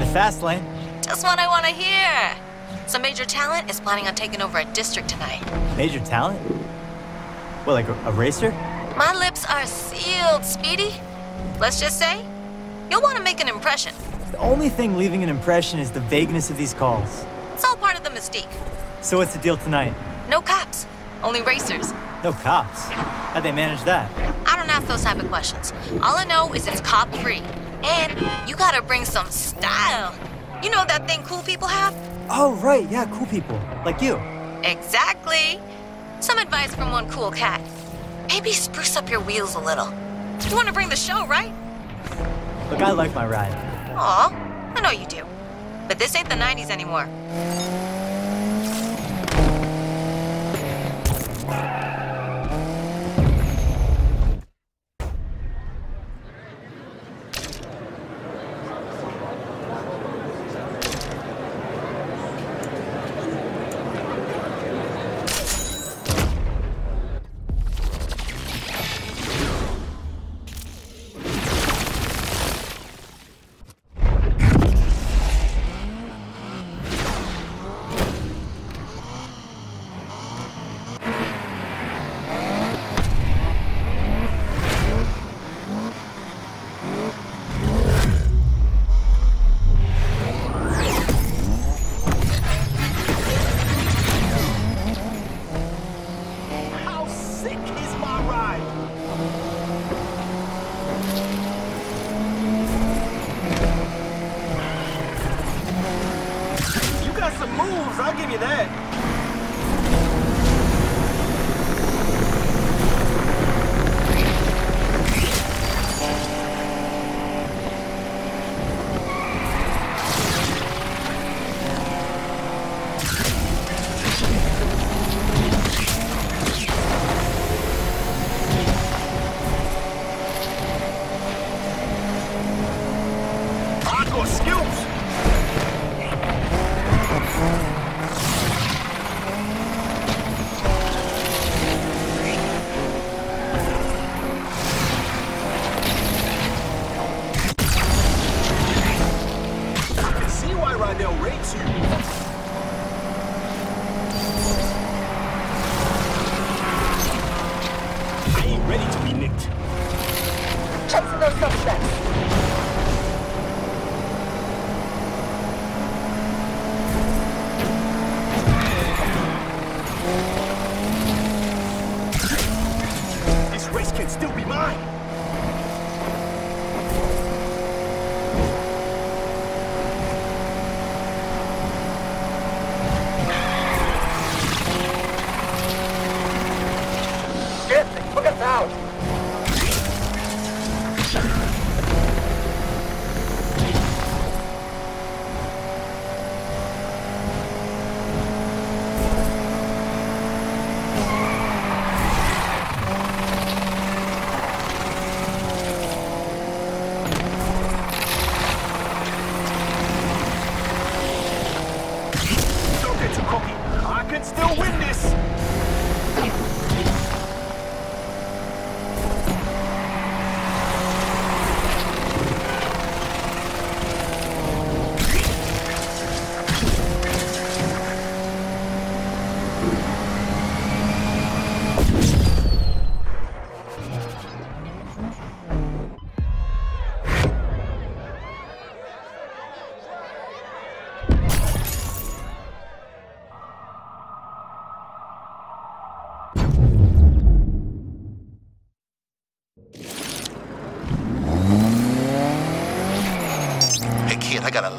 you living? In the fast lane. Just what I want to hear. Some major talent is planning on taking over a district tonight. Major talent? What, like a, a racer? My lips are sealed, Speedy. Let's just say, you'll want to make an impression. The only thing leaving an impression is the vagueness of these calls. It's all part of the mystique. So what's the deal tonight? No cops, only racers. No cops. How'd they manage that? I don't ask those type of questions. All I know is it's cop free. And you gotta bring some style. You know that thing cool people have? Oh, right, yeah, cool people. Like you. Exactly. Some advice from one cool cat. Maybe spruce up your wheels a little. You wanna bring the show, right? Look, I like my ride. Aw, I know you do. But this ain't the 90s anymore. Some moves, I'll give you that.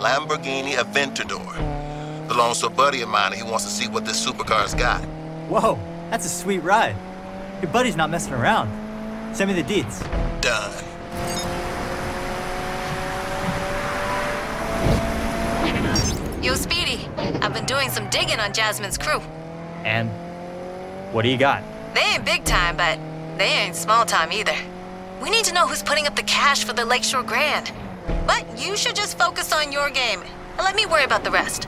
Lamborghini Aventador. Belongs to a buddy of mine and he wants to see what this supercar's got. Whoa, that's a sweet ride. Your buddy's not messing around. Send me the deeds. Done. Yo, Speedy, I've been doing some digging on Jasmine's crew. And what do you got? They ain't big time, but they ain't small time either. We need to know who's putting up the cash for the Lakeshore Grand. But you should just focus on your game let me worry about the rest.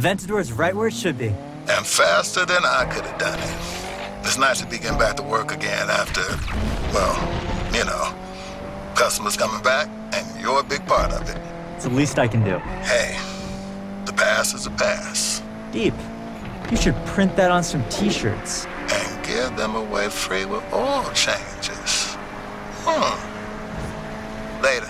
Aventador's right where it should be. And faster than I could have done it. It's nice to be getting back to work again after, well, you know, customers coming back, and you're a big part of it. It's the least I can do. Hey, the past is a pass. Deep. You should print that on some t-shirts. And give them away free with all changes. Hmm. Later.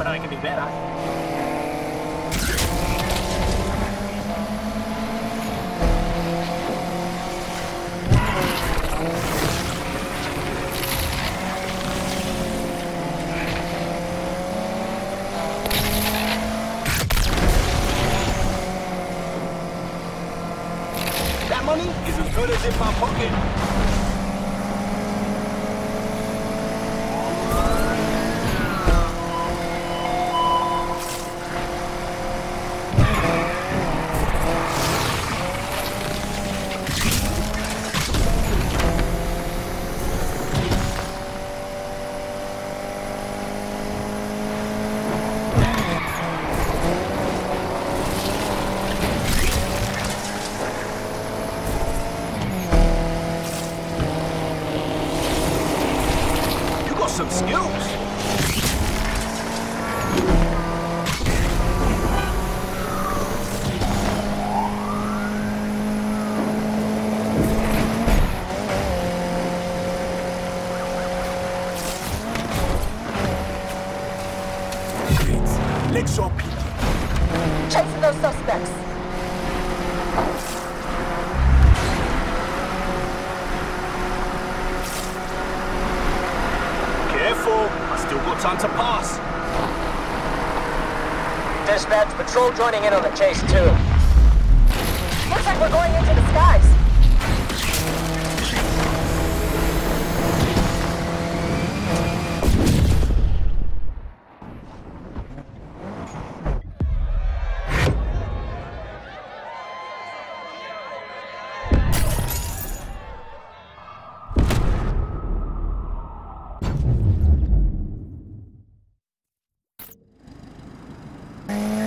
But I can be better. Dispatch, patrol joining in on the chase too. Looks like we're going into the you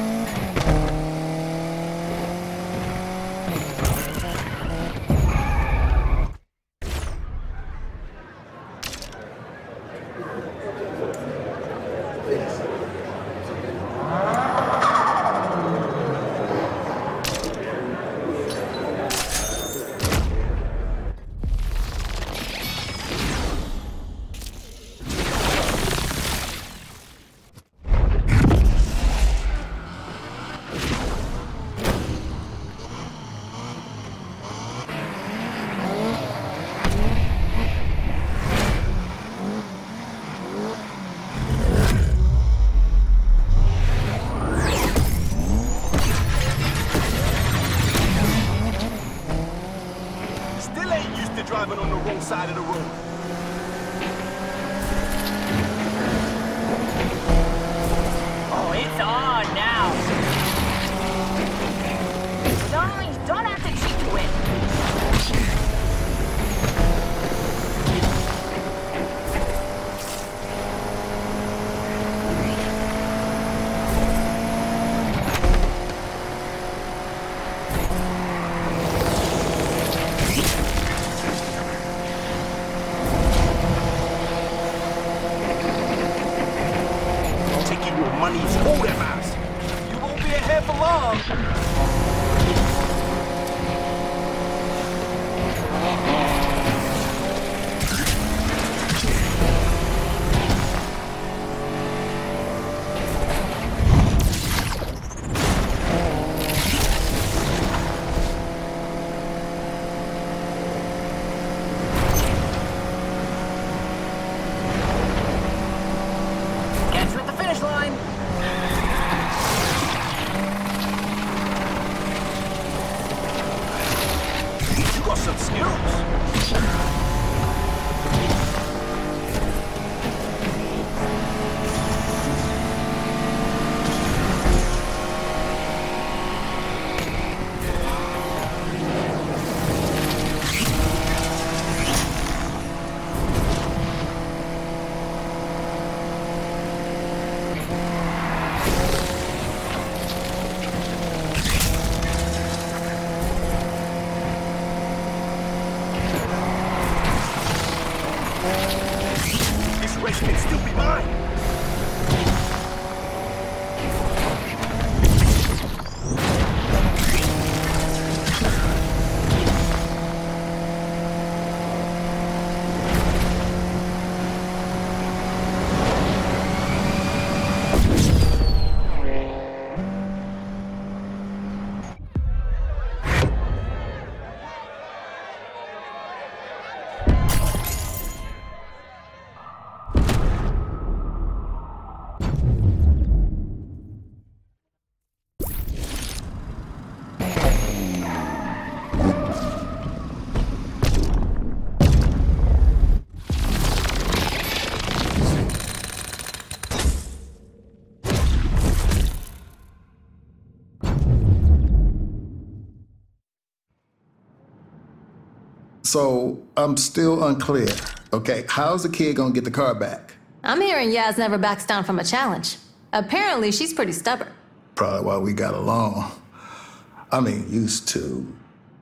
long. Catch skills. Can still be mine. So I'm still unclear. Okay, how's the kid gonna get the car back? I'm hearing Yaz never backs down from a challenge. Apparently, she's pretty stubborn. Probably why we got along. I mean, used to.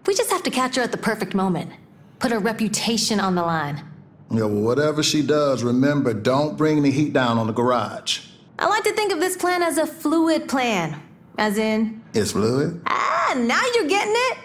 We just have to catch her at the perfect moment. Put her reputation on the line. Yeah, well, whatever she does, remember, don't bring the heat down on the garage. I like to think of this plan as a fluid plan. As in, It's fluid. ah, now you're getting it?